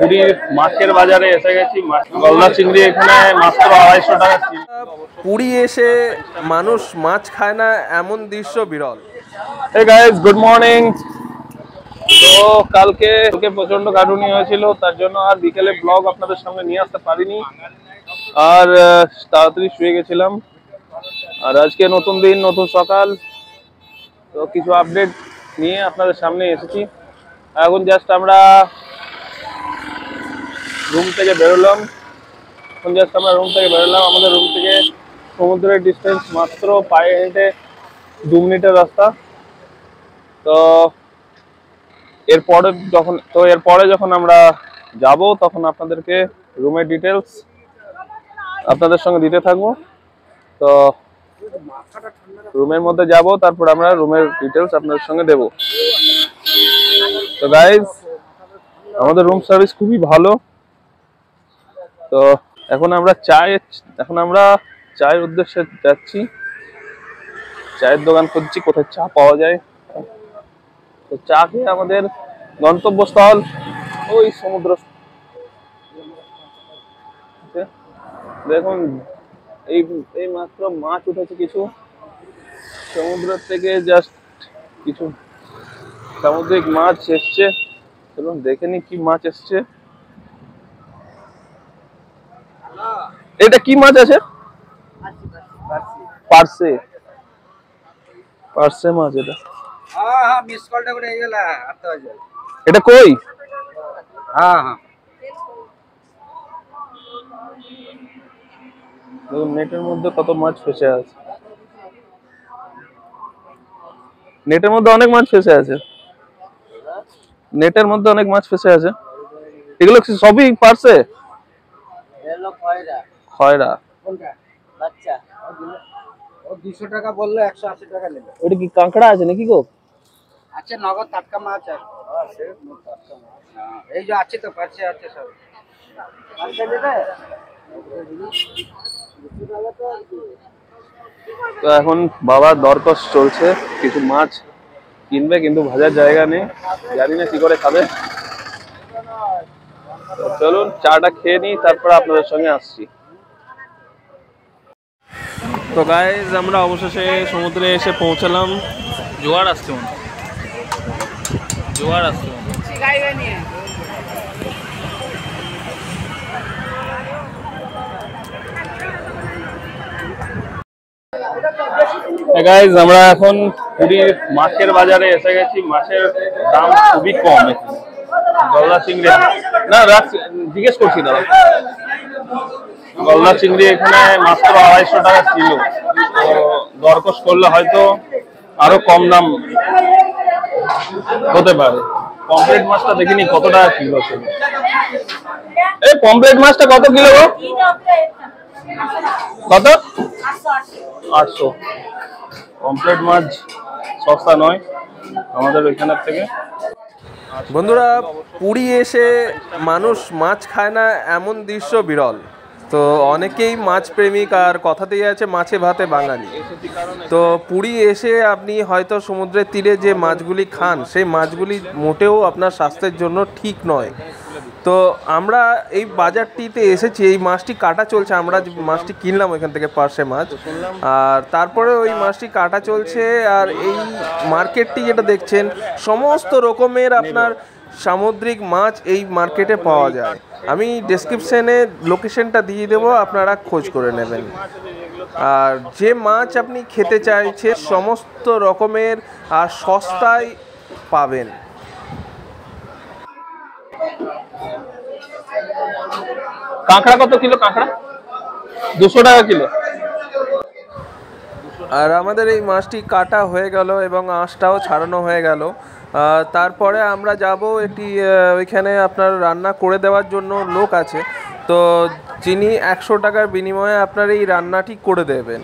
পুরীর মাছের বাজারে এসে গেছি গলদা চিংড়ি এখানে মাত্র আড়াইশো টাকা পুরী এসে মানুষ মাছ খায় না এমন দৃশ্য বিরল। হে গুড মর্নিং তো কালকে কালকে প্রচণ্ড কাটুনি হয়েছিল তার জন্য আর বিকেলে ব্লগ আপনাদের সামনে নিয়ে আসতে পারিনি। আর তাড়াতাড়ি শুয়ে গেছিলাম। আর আজকে নতুন দিন নতুন সকাল। তো কিছু আপডেট নিয়ে আপনাদের সামনে এসেছি। এখন জাস্ট আমরা রুম থেকে বেরোলাম। জাস্ট আমরা রুম থেকে বেরোলাম। আমাদের রুম থেকে সমুদ্রের ডিস্টেন্স মাত্র পায়ে হেঁটে দু মিনিটের রাস্তা। তো এরপরে যখন, তো এরপরে যখন আমরা যাব, তখন আপনাদেরকে রুমের ডিটেলস আপনাদের সঙ্গে দিতে থাকব। তো রুমের মধ্যে যাব, তারপর আমরা রুমের ডিটেলস আপনাদের সঙ্গে দেব। তো গাইজ আমাদের রুম সার্ভিস খুবই ভালো। তো এখন আমরা চায়ের, এখন আমরা চায়ের উদ্দেশ্যে যাচ্ছি। চায়ের দোকান খুঁজছি, কোথায় চা পাওয়া যায়। তো চা খেয়ে আমাদের গন্তব্যস্থল, ওই সমুদ্র। দেখুন, এই এই মাত্র মাছ উঠেছে কিছু। সমুদ্র থেকে জাস্ট কিছু সামুদ্রিক মাছ এসছে। চলুন দেখে নি কি মাছ এসছে। এটা কি মাছ আছে? পার্সে। পার্সে মাছ এটা। এটা কই? হ্যাঁ নেটের মধ্যে কত মাছ ফেসে আছে। নেটের মধ্যে অনেক মাছ ফেসে আছে। নেটের মধ্যে অনেক মাছ ফেসে আছে। এগুলো সবই পারছে খয়রা কোনটা? ও দুশো টাকা বলল একশো আশি টাকা নেবে। ওটা কি কাঁকড়া আছে নাকি গো? আছে নগদ টাটকা মাছ আছে। হ্যাঁ, এই যে আছে তো পাচ্ছে আছে সব। তো এখন বাবার দরকস চলছে কিছু মাছ কিনবে কিন্তু ভাজার জায়গা নেই। জানি না কি করে খাবে। চলুন চাটা খেয়ে নিই তারপর আপনাদের সঙ্গে আসছি। তো গাইজ আমরা অবশেষে সমুদ্রে এসে পৌঁছালাম। জোয়ার মনে জোয়ার আসছে গাইজ আমরা এখন পুরীর মাছের বাজারে এসে গেছি। মাছের দাম খুবই কম গলদা চিংড়ি। না, রাখ, জিজ্ঞেস করছি দাদা। গলদা চিংড়ি এখানে মাত্র আড়াইশো টাকা কিলো। তো করলে হয়তো আরও কম দাম হতে পারে। পমপ্লেট মাছটা দেখিনি, কত টাকা কিলো ছিল এই পমপ্লেট মাছটা কত কিলো গো? কত? আটশো। পমপ্লেট মাছ সস্তা নয় আমাদের ওইখানের থেকে। বন্ধুরা, পুরী এসে মানুষ মাছ খায় না, এমন দৃশ্য বিরল। তো অনেকেই মাছ প্রেমিক আর কথাতেই আছে মাছে ভাতে বাঙালি। তো পুরী এসে আপনি হয়তো সমুদ্রের তীরে যে মাছগুলি খান, সেই মাছগুলি মোটেও আপনার স্বাস্থ্যের জন্য ঠিক নয়। তো আমরা এই বাজারটিতে এসেছি, এই মাছটি কাটা চলছে, আমরা মাছটি কিনলাম ওইখান থেকে পার্শে মাছ। আর তারপরে ওই মাছটি কাটা চলছে, আর এই মার্কেটটি যেটা দেখছেন, সমস্ত রকমের আপনার সামুদ্রিক মাছ এই মার্কেটে পাওয়া যায়। আমি ডেসক্রিপশনে লোকেশনটা দিয়ে দেবো আপনারা খোঁজ করে নেবেন। আর যে মাছ আপনি খেতে চাইছেন সমস্ত রকমের আর সস্তায় পাবেন। কাঁকড়া কত কিলো কাঁকড়া? দুশো টাকা কিলো। আর আমাদের এই মাছটি কাটা হয়ে গেল এবং আঁশটাও ছাড়ানো হয়ে গেল। তারপরে আমরা যাব একটি ওইখানে আপনার রান্না করে দেওয়ার জন্য লোক আছে। তো যিনি একশো টাকার বিনিময়ে আপনার এই রান্নাটি করে দেবেন।